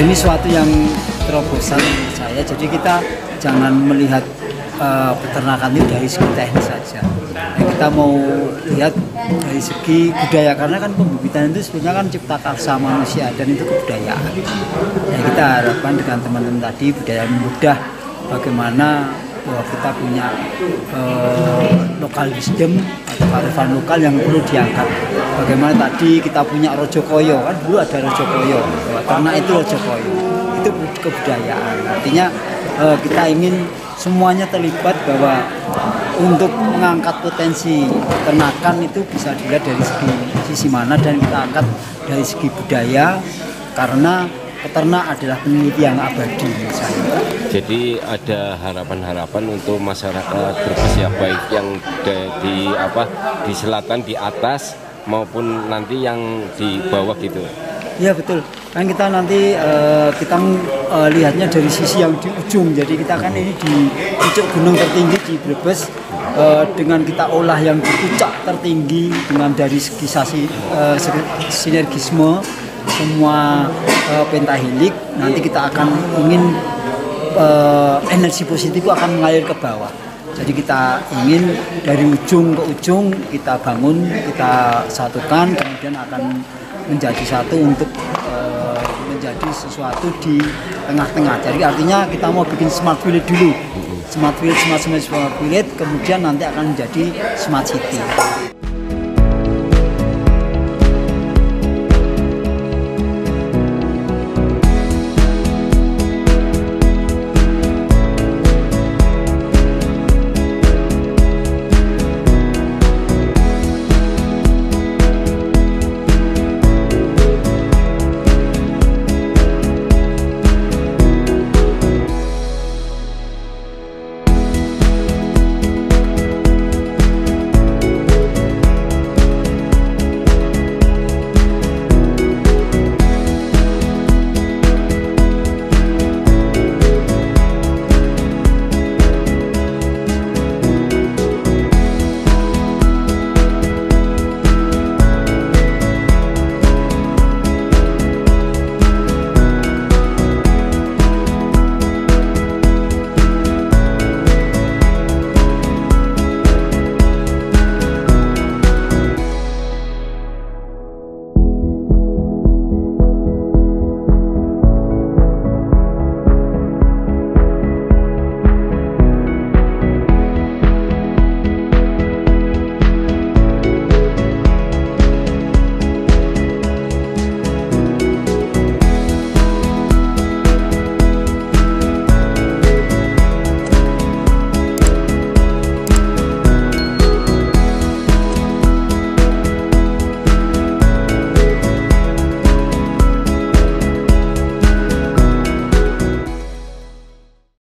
ini suatu yang terobosan saya. Jadi kita jangan melihat uh, peternakan itu dari segi teknis saja. Ya, kita mau lihat dari segi budaya karena kan pembibitan itu sebenarnya kan cipta karsa manusia dan itu kebudayaan. Ya, kita harapkan dengan teman-teman tadi budaya mudah bagaimana bahwa kita punya uh, lokal wisdom atau kearifan lokal yang perlu diangkat. Bagaimana tadi kita punya Rojo Koyo kan dulu ada Rojo Koyo, karena itu Rojo Koyo itu kebudayaan. Artinya uh, kita ingin semuanya terlibat bahwa untuk mengangkat potensi ternakan itu bisa dilihat dari segi sisi mana dan kita angkat dari segi budaya karena peternak adalah peneliti yang abadi misalnya. Jadi ada harapan-harapan untuk masyarakat bersiap baik yang di apa di selatan di atas maupun nanti yang di bawah gitu. Iya betul. Kan kita nanti uh, kita uh, lihatnya dari sisi yang di ujung. Jadi kita kan ini di puncak gunung tertinggi di Brebes uh, dengan kita olah yang di puncak tertinggi dengan dari segi sasi, uh, sinergisme semua uh, pentahilik nanti kita akan ingin uh, energi positif akan mengalir ke bawah. Jadi kita ingin dari ujung ke ujung kita bangun, kita satukan, kemudian akan menjadi satu untuk uh, menjadi sesuatu di tengah-tengah. Jadi artinya kita mau bikin smart village dulu, smart village, smart smart, smart village, kemudian nanti akan menjadi smart city.